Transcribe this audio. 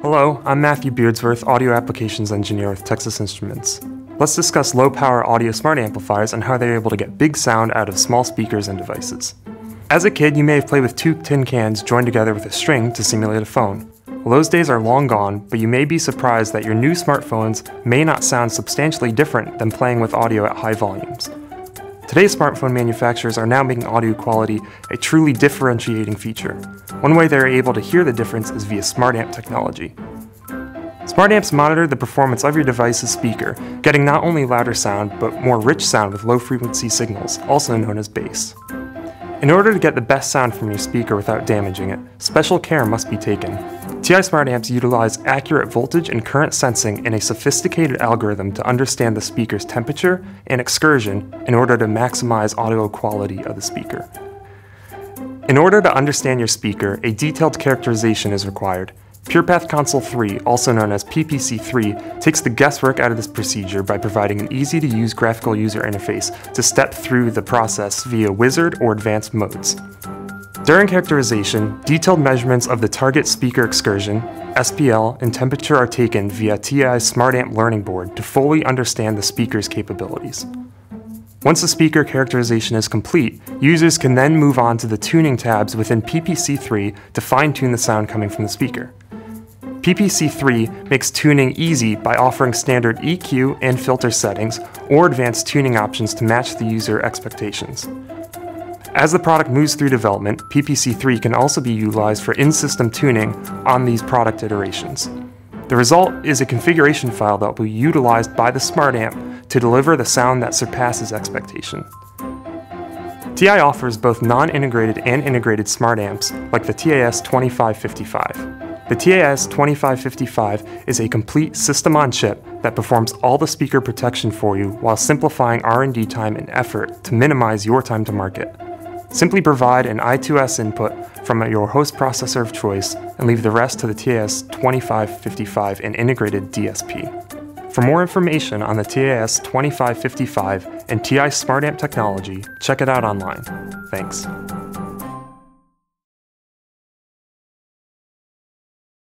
Hello, I'm Matthew Beardsworth, Audio Applications Engineer with Texas Instruments. Let's discuss low power audio smart amplifiers and how they're able to get big sound out of small speakers and devices. As a kid, you may have played with two tin cans joined together with a string to simulate a phone. Well, those days are long gone, but you may be surprised that your new smartphones may not sound substantially different than playing with audio at high volumes. Today's smartphone manufacturers are now making audio quality a truly differentiating feature. One way they're able to hear the difference is via smart amp technology. Smart amps monitor the performance of your device's speaker, getting not only louder sound, but more rich sound with low frequency signals, also known as bass. In order to get the best sound from your speaker without damaging it, special care must be taken. TI Smart Amps utilize accurate voltage and current sensing in a sophisticated algorithm to understand the speaker's temperature and excursion in order to maximize audio quality of the speaker. In order to understand your speaker, a detailed characterization is required. PurePath Console 3, also known as PPC3, takes the guesswork out of this procedure by providing an easy to use graphical user interface to step through the process via wizard or advanced modes. During characterization, detailed measurements of the target speaker excursion, SPL, and temperature are taken via TI's SmartAmp Learning Board to fully understand the speaker's capabilities. Once the speaker characterization is complete, users can then move on to the tuning tabs within PPC3 to fine-tune the sound coming from the speaker. PPC3 makes tuning easy by offering standard EQ and filter settings or advanced tuning options to match the user expectations. As the product moves through development, PPC3 can also be utilized for in-system tuning on these product iterations. The result is a configuration file that will be utilized by the Smart Amp to deliver the sound that surpasses expectation. TI offers both non-integrated and integrated smart amps like the TAS 2555. The TAS 2555 is a complete system on chip that performs all the speaker protection for you while simplifying R&D time and effort to minimize your time to market. Simply provide an I2S input from your host processor of choice and leave the rest to the TAS 2555 and integrated DSP. For more information on the TAS 2555 and TI SmartAmp technology, check it out online. Thanks.